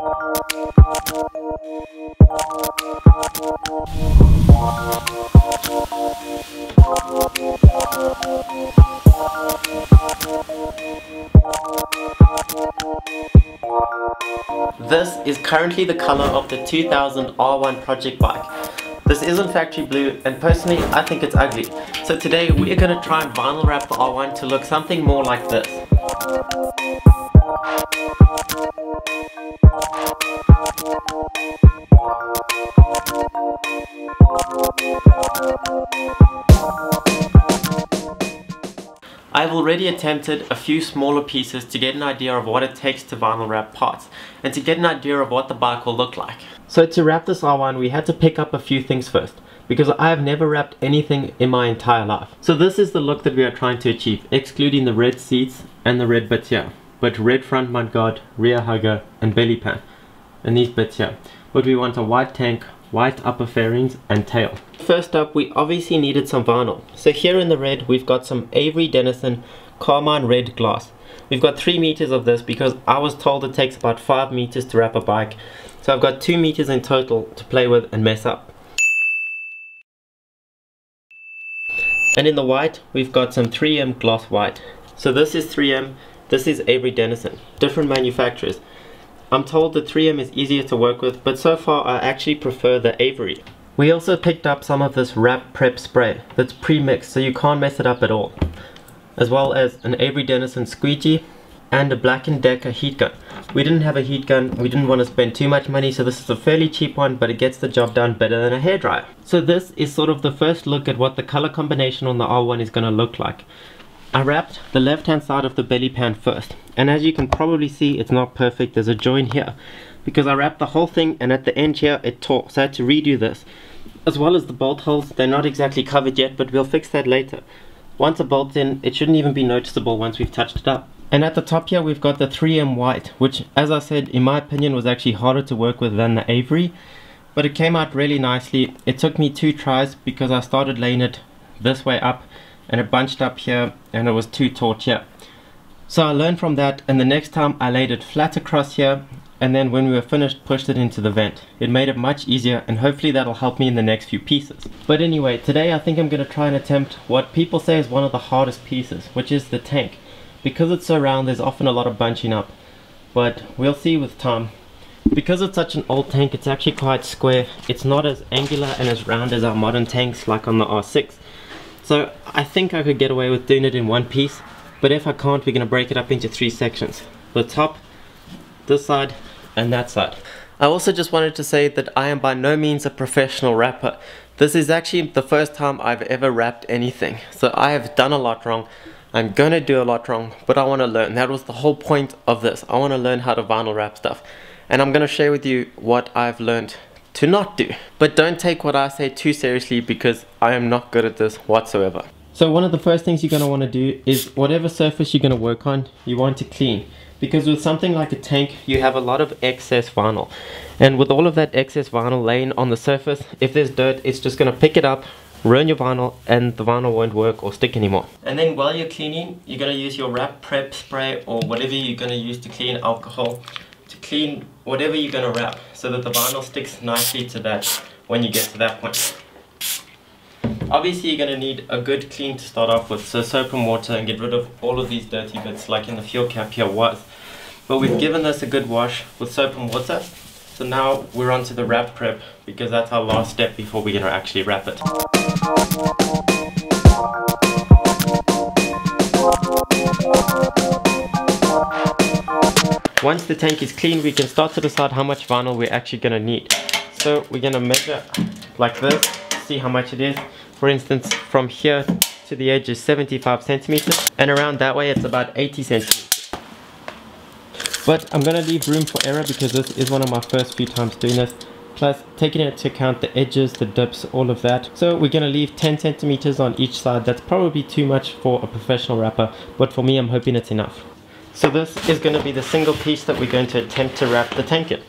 This is currently the color of the 2000 R1 project bike. This isn't factory blue and personally I think it's ugly. So today we're going to try and vinyl wrap the R1 to look something more like this. I've already attempted a few smaller pieces to get an idea of what it takes to vinyl wrap parts and to get an idea of what the bike will look like. So to wrap this R1 we had to pick up a few things first because I have never wrapped anything in my entire life. So this is the look that we are trying to achieve excluding the red seats and the red bits here but red front mudguard, rear hugger and belly pan and these bits here. But we want a white tank, white upper fairings and tail. First up we obviously needed some vinyl. So here in the red we've got some Avery Dennison Carmine red gloss. We've got 3 meters of this because I was told it takes about 5 meters to wrap a bike. So I've got 2 meters in total to play with and mess up. And in the white we've got some 3M gloss white. So this is 3M, this is Avery Dennison, different manufacturers. I'm told the 3M is easier to work with, but so far I actually prefer the Avery. We also picked up some of this wrap prep spray that's pre-mixed so you can't mess it up at all. As well as an Avery Dennison squeegee and a Black & Decker heat gun. We didn't have a heat gun, we didn't want to spend too much money so this is a fairly cheap one but it gets the job done better than a hairdryer. So this is sort of the first look at what the color combination on the R1 is going to look like. I wrapped the left hand side of the belly pan first and as you can probably see it's not perfect. There's a joint here because I wrapped the whole thing and at the end here it tore so I had to redo this. As well as the bolt holes they're not exactly covered yet but we'll fix that later. Once a bolt's in it shouldn't even be noticeable once we've touched it up. And at the top here we've got the 3M white which as I said in my opinion was actually harder to work with than the Avery but it came out really nicely. It took me two tries because I started laying it this way up and it bunched up here and it was too taut here. So I learned from that and the next time I laid it flat across here and then when we were finished pushed it into the vent. It made it much easier and hopefully that'll help me in the next few pieces. But anyway, today I think I'm going to try and attempt what people say is one of the hardest pieces, which is the tank. Because it's so round there's often a lot of bunching up, but we'll see with time. Because it's such an old tank it's actually quite square, it's not as angular and as round as our modern tanks like on the R6. So I think I could get away with doing it in one piece, but if I can't, we're to break it up into three sections. The top, this side, and that side. I also just wanted to say that I am by no means a professional wrapper. This is actually the first time I've ever wrapped anything. So I have done a lot wrong. I'm gonna do a lot wrong, but I wanna learn. That was the whole point of this. I wanna learn how to vinyl wrap stuff. And I'm gonna share with you what I've learned to not do. But don't take what I say too seriously because I am not good at this whatsoever. So one of the first things you're going to want to do is whatever surface you're going to work on, you want to clean. Because with something like a tank, you have a lot of excess vinyl. And with all of that excess vinyl laying on the surface, if there's dirt, it's just going to pick it up, ruin your vinyl, and the vinyl won't work or stick anymore. And then while you're cleaning, you're going to use your wrap prep spray or whatever you're going to use to clean alcohol clean whatever you're going to wrap so that the vinyl sticks nicely to that when you get to that point. Obviously you're going to need a good clean to start off with, so soap and water and get rid of all of these dirty bits like in the fuel cap here was. But we've given this a good wash with soap and water, so now we're on to the wrap prep because that's our last step before we're going to actually wrap it. Once the tank is clean, we can start to decide how much vinyl we're actually going to need. So we're going to measure like this, see how much it is. For instance, from here to the edge is 75 centimeters, and around that way it's about 80 centimeters. But I'm going to leave room for error because this is one of my first few times doing this. Plus, taking into account the edges, the dips, all of that. So we're going to leave 10 centimeters on each side. That's probably too much for a professional wrapper, but for me, I'm hoping it's enough. So this is going to be the single piece that we're going to attempt to wrap the tank in.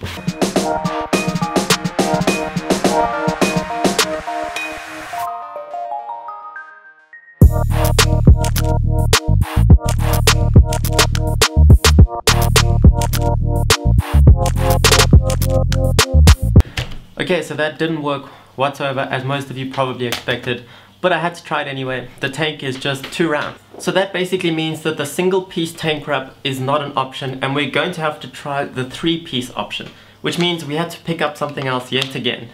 Okay, so that didn't work whatsoever as most of you probably expected but I had to try it anyway. The tank is just too round. So that basically means that the single piece tank wrap is not an option and we're going to have to try the three piece option, which means we had to pick up something else yet again.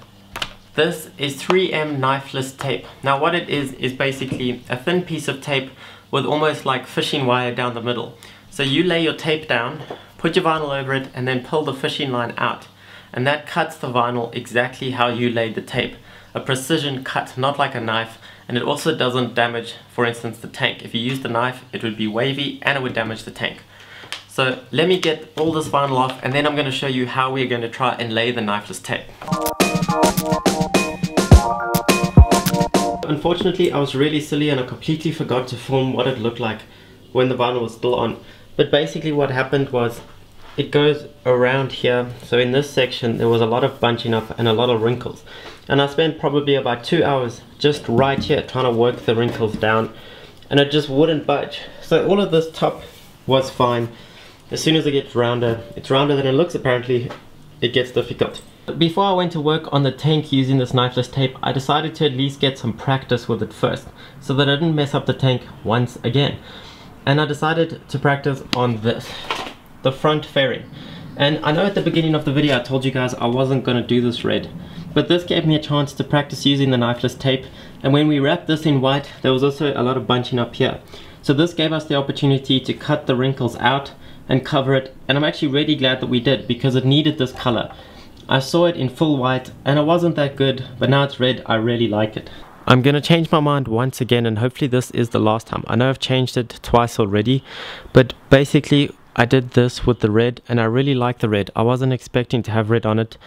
This is 3M knifeless tape. Now what it is, is basically a thin piece of tape with almost like fishing wire down the middle. So you lay your tape down, put your vinyl over it and then pull the fishing line out. And that cuts the vinyl exactly how you laid the tape. A precision cut, not like a knife, and it also doesn't damage, for instance, the tank. If you use the knife, it would be wavy and it would damage the tank. So let me get all this vinyl off and then I'm going to show you how we're going to try and lay the knifeless tape. Unfortunately, I was really silly and I completely forgot to film what it looked like when the vinyl was still on. But basically what happened was it goes around here. So in this section, there was a lot of bunching up and a lot of wrinkles. And I spent probably about two hours just right here trying to work the wrinkles down. And it just wouldn't budge. So all of this top was fine. As soon as it gets rounder it's rounder than it looks apparently. It gets difficult. Before I went to work on the tank using this knifeless tape I decided to at least get some practice with it first so that I didn't mess up the tank once again. And I decided to practice on this the front fairing and I know at the beginning of the video I told you guys I wasn't gonna do this red but this gave me a chance to practice using the knifeless tape and when we wrapped this in white there was also a lot of bunching up here. So this gave us the opportunity to cut the wrinkles out and cover it and I'm actually really glad that we did because it needed this color. I saw it in full white and it wasn't that good but now it's red I really like it. I'm gonna change my mind once again and hopefully this is the last time. I know I've changed it twice already but basically I did this with the red and I really like the red. I wasn't expecting to have red on it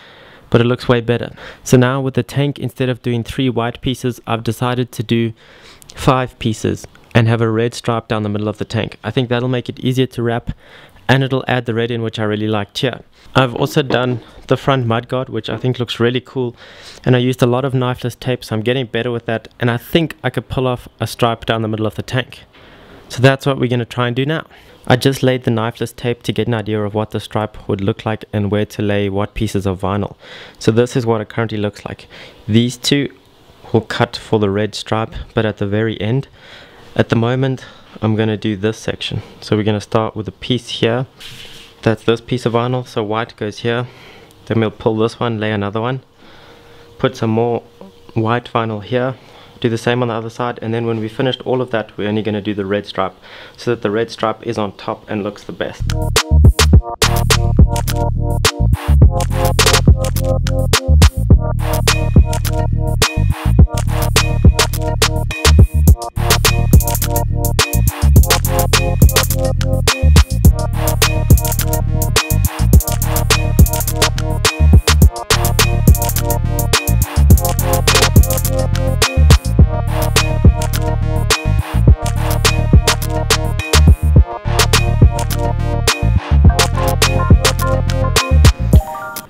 but it looks way better. So now with the tank, instead of doing three white pieces, I've decided to do five pieces and have a red stripe down the middle of the tank. I think that'll make it easier to wrap and it'll add the red in which I really liked here. I've also done the front mudguard which I think looks really cool and I used a lot of knifeless tape so I'm getting better with that and I think I could pull off a stripe down the middle of the tank. So that's what we're going to try and do now. I just laid the knifeless tape to get an idea of what the stripe would look like and where to lay what pieces of vinyl. So this is what it currently looks like. These two will cut for the red stripe but at the very end. At the moment I'm going to do this section. So we're going to start with a piece here. That's this piece of vinyl so white goes here. Then we'll pull this one, lay another one. Put some more white vinyl here do the same on the other side and then when we finished all of that we're only going to do the red stripe so that the red stripe is on top and looks the best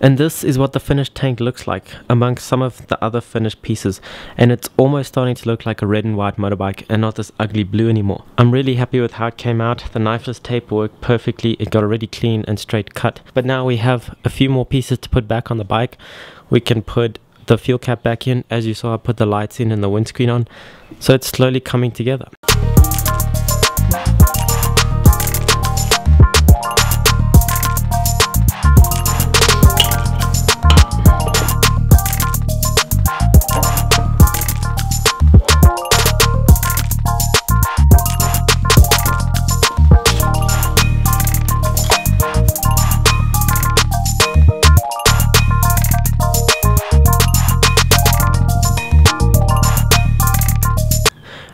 And this is what the finished tank looks like amongst some of the other finished pieces. And it's almost starting to look like a red and white motorbike and not this ugly blue anymore. I'm really happy with how it came out. The knifeless tape worked perfectly. It got a really clean and straight cut. But now we have a few more pieces to put back on the bike. We can put the fuel cap back in. As you saw, I put the lights in and the windscreen on. So it's slowly coming together.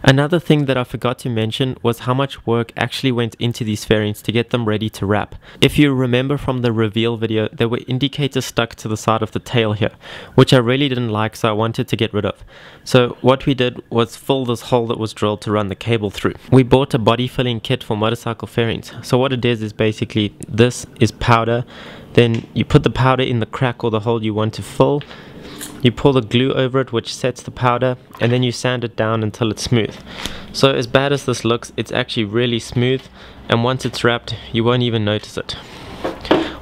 Another thing that I forgot to mention was how much work actually went into these fairings to get them ready to wrap. If you remember from the reveal video, there were indicators stuck to the side of the tail here, which I really didn't like so I wanted to get rid of. So what we did was fill this hole that was drilled to run the cable through. We bought a body filling kit for motorcycle fairings. So what it is is basically this is powder, then you put the powder in the crack or the hole you want to fill, you pour the glue over it which sets the powder and then you sand it down until it's smooth. So as bad as this looks, it's actually really smooth and once it's wrapped, you won't even notice it.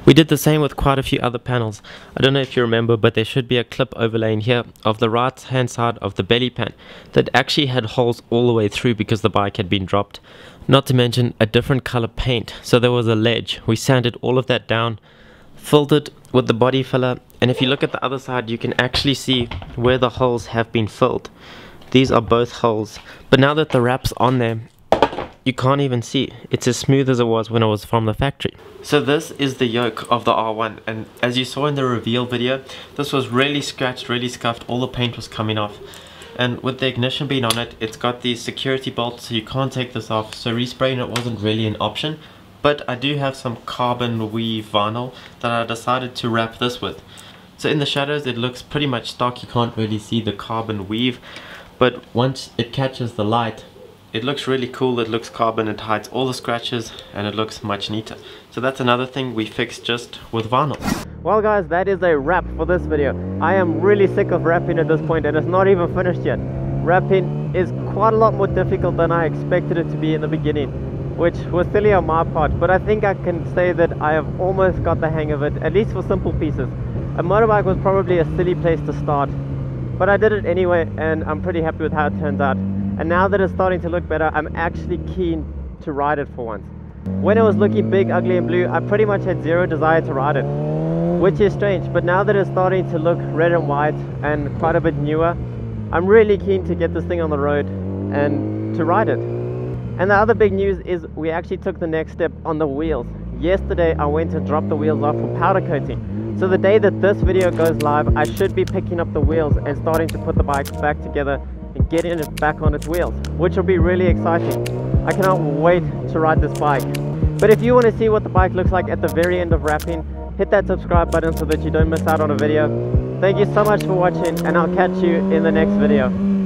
We did the same with quite a few other panels. I don't know if you remember, but there should be a clip overlay in here of the right hand side of the belly pan that actually had holes all the way through because the bike had been dropped. Not to mention a different color paint, so there was a ledge. We sanded all of that down, filled it with the body filler, and if you look at the other side, you can actually see where the holes have been filled. These are both holes, but now that the wrap's on there, you can't even see. It's as smooth as it was when it was from the factory. So this is the yoke of the R1 and as you saw in the reveal video, this was really scratched, really scuffed, all the paint was coming off. And with the ignition being on it, it's got these security bolts so you can't take this off. So respraying it wasn't really an option. But I do have some carbon weave vinyl that I decided to wrap this with. So in the shadows it looks pretty much stock, you can't really see the carbon weave. But once it catches the light, it looks really cool, it looks carbon, it hides all the scratches and it looks much neater. So that's another thing we fixed just with vinyl. Well guys, that is a wrap for this video. I am really sick of wrapping at this point and it's not even finished yet. Wrapping is quite a lot more difficult than I expected it to be in the beginning, which was silly on my part, but I think I can say that I have almost got the hang of it, at least for simple pieces. A motorbike was probably a silly place to start, but I did it anyway and I'm pretty happy with how it turns out. And now that it's starting to look better, I'm actually keen to ride it for once. When it was looking big, ugly and blue, I pretty much had zero desire to ride it, which is strange. But now that it's starting to look red and white and quite a bit newer, I'm really keen to get this thing on the road and to ride it. And the other big news is we actually took the next step on the wheels. Yesterday I went to drop the wheels off for powder coating. So the day that this video goes live, I should be picking up the wheels and starting to put the bike back together and getting it back on its wheels, which will be really exciting. I cannot wait to ride this bike. But if you want to see what the bike looks like at the very end of wrapping, hit that subscribe button so that you don't miss out on a video. Thank you so much for watching and I'll catch you in the next video.